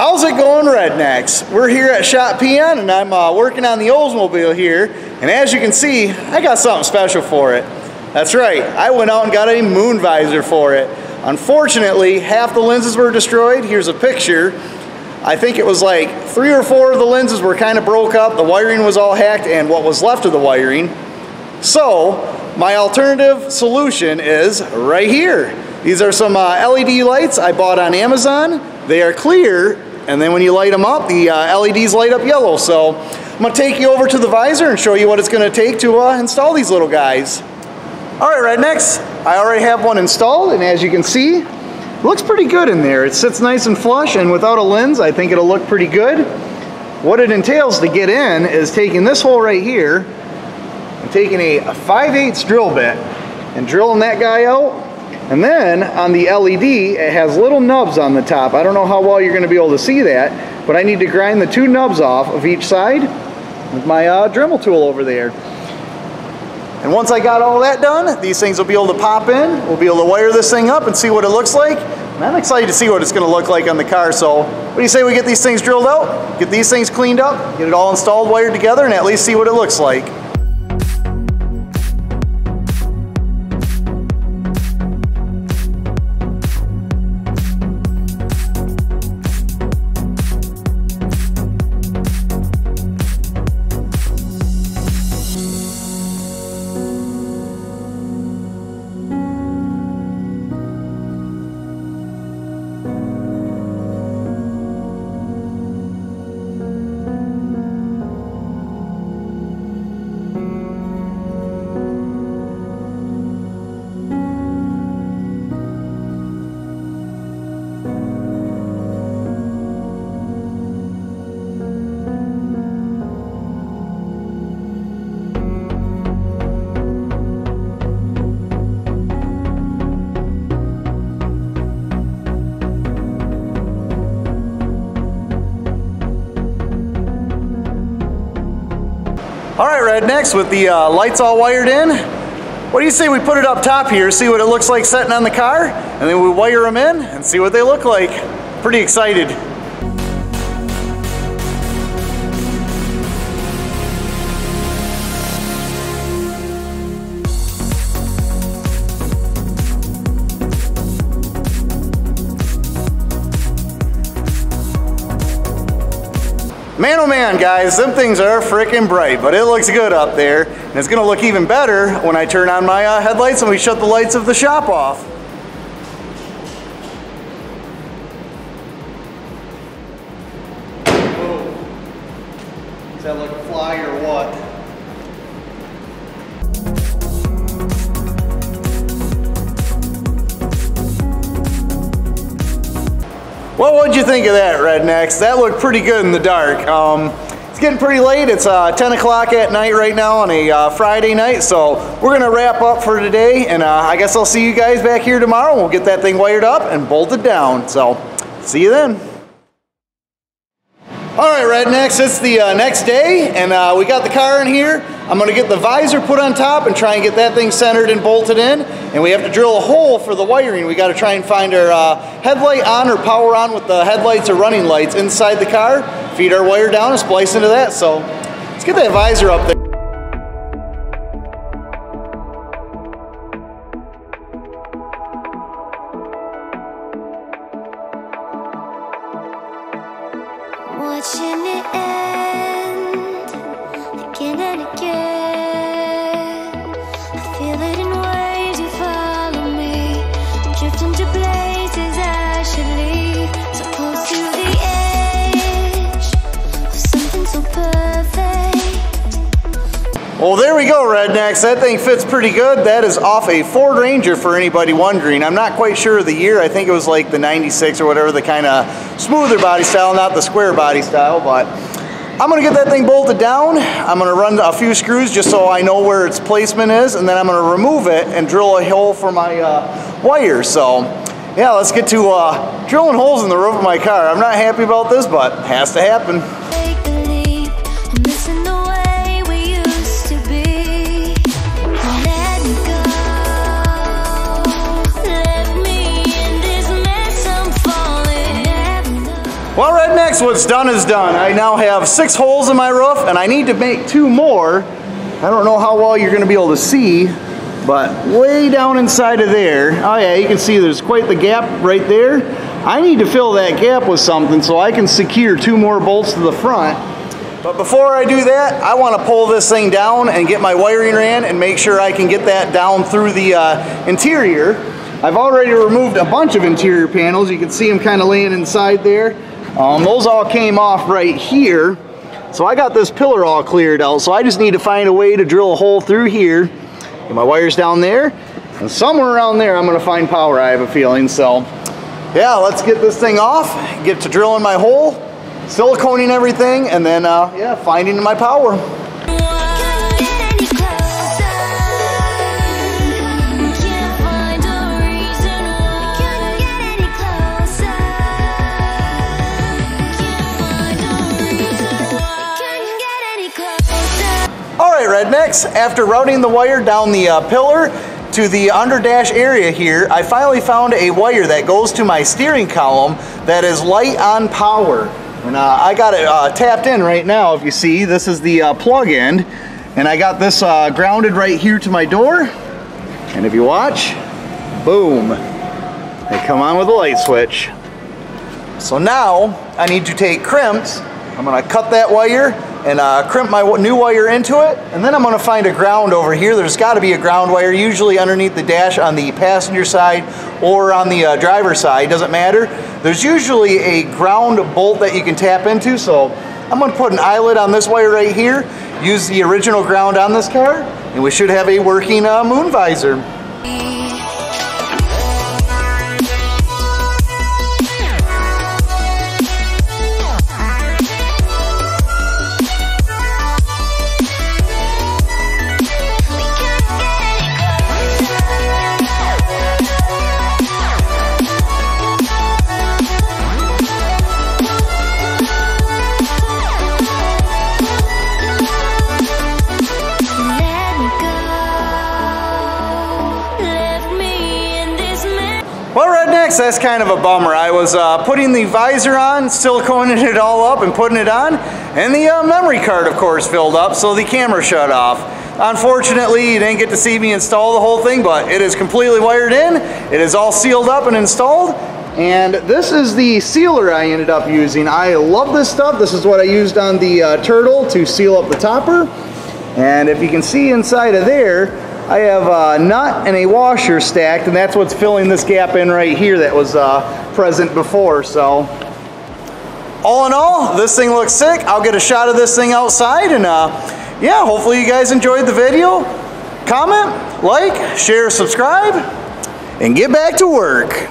How's it going, Rednecks? We're here at Shop PN and I'm uh, working on the Oldsmobile here. And as you can see, I got something special for it. That's right, I went out and got a moon visor for it. Unfortunately, half the lenses were destroyed. Here's a picture. I think it was like three or four of the lenses were kind of broke up. The wiring was all hacked and what was left of the wiring. So, my alternative solution is right here. These are some uh, LED lights I bought on Amazon. They are clear, and then when you light them up, the uh, LEDs light up yellow. So I'm gonna take you over to the visor and show you what it's gonna take to uh, install these little guys. All right, right next, I already have one installed, and as you can see, looks pretty good in there. It sits nice and flush, and without a lens, I think it'll look pretty good. What it entails to get in is taking this hole right here, and taking a, a 5 8 drill bit, and drilling that guy out, and then on the LED, it has little nubs on the top. I don't know how well you're gonna be able to see that, but I need to grind the two nubs off of each side with my uh, Dremel tool over there. And once I got all that done, these things will be able to pop in. We'll be able to wire this thing up and see what it looks like. And I'm excited to see what it's gonna look like on the car. So what do you say we get these things drilled out, get these things cleaned up, get it all installed, wired together, and at least see what it looks like. Rednecks, with the uh, lights all wired in, what do you say we put it up top here, see what it looks like setting on the car, and then we wire them in and see what they look like. Pretty excited. Man oh man guys, them things are freaking bright, but it looks good up there. And it's gonna look even better when I turn on my uh, headlights and we shut the lights of the shop off. Is that like a fly or what? Well, what'd you think of that, Rednecks? That looked pretty good in the dark. Um, it's getting pretty late. It's uh, 10 o'clock at night right now on a uh, Friday night, so we're gonna wrap up for today, and uh, I guess I'll see you guys back here tomorrow. We'll get that thing wired up and bolted down. So, see you then. All right, Rednecks, it's the uh, next day, and uh, we got the car in here. I'm gonna get the visor put on top and try and get that thing centered and bolted in. And we have to drill a hole for the wiring. We gotta try and find our uh, headlight on or power on with the headlights or running lights inside the car, feed our wire down and splice into that. So let's get that visor up there. Well, there we go, Rednecks. That thing fits pretty good. That is off a Ford Ranger for anybody wondering. I'm not quite sure of the year. I think it was like the 96 or whatever, the kind of smoother body style, not the square body style, but I'm gonna get that thing bolted down. I'm gonna run a few screws just so I know where its placement is, and then I'm gonna remove it and drill a hole for my uh, wire. So, yeah, let's get to uh, drilling holes in the roof of my car. I'm not happy about this, but has to happen. What's done is done. I now have six holes in my roof and I need to make two more. I don't know how well you're gonna be able to see, but way down inside of there, oh yeah, you can see there's quite the gap right there. I need to fill that gap with something so I can secure two more bolts to the front. But before I do that, I want to pull this thing down and get my wiring ran and make sure I can get that down through the uh, interior. I've already removed a bunch of interior panels. You can see them kind of laying inside there. Um, those all came off right here. So I got this pillar all cleared out. So I just need to find a way to drill a hole through here. Get my wires down there. And somewhere around there I'm gonna find power, I have a feeling. So yeah, let's get this thing off, get to drilling my hole, siliconing everything, and then uh, yeah, finding my power. Right, Rednecks, after routing the wire down the uh, pillar to the under dash area here, I finally found a wire that goes to my steering column that is light on power. And uh, I got it uh, tapped in right now, if you see. This is the uh, plug end. And I got this uh, grounded right here to my door. And if you watch, boom, they come on with a light switch. So now I need to take crimps. I'm gonna cut that wire and uh, crimp my new wire into it. And then I'm gonna find a ground over here. There's gotta be a ground wire, usually underneath the dash on the passenger side or on the uh, driver side, doesn't matter. There's usually a ground bolt that you can tap into. So I'm gonna put an eyelet on this wire right here, use the original ground on this car, and we should have a working uh, moon visor. That's kind of a bummer. I was uh, putting the visor on, siliconing it all up and putting it on, and the uh, memory card, of course, filled up, so the camera shut off. Unfortunately, you didn't get to see me install the whole thing, but it is completely wired in. It is all sealed up and installed. And this is the sealer I ended up using. I love this stuff. This is what I used on the uh, Turtle to seal up the topper. And if you can see inside of there, I have a nut and a washer stacked, and that's what's filling this gap in right here that was uh, present before. So, all in all, this thing looks sick. I'll get a shot of this thing outside, and uh, yeah, hopefully you guys enjoyed the video. Comment, like, share, subscribe, and get back to work.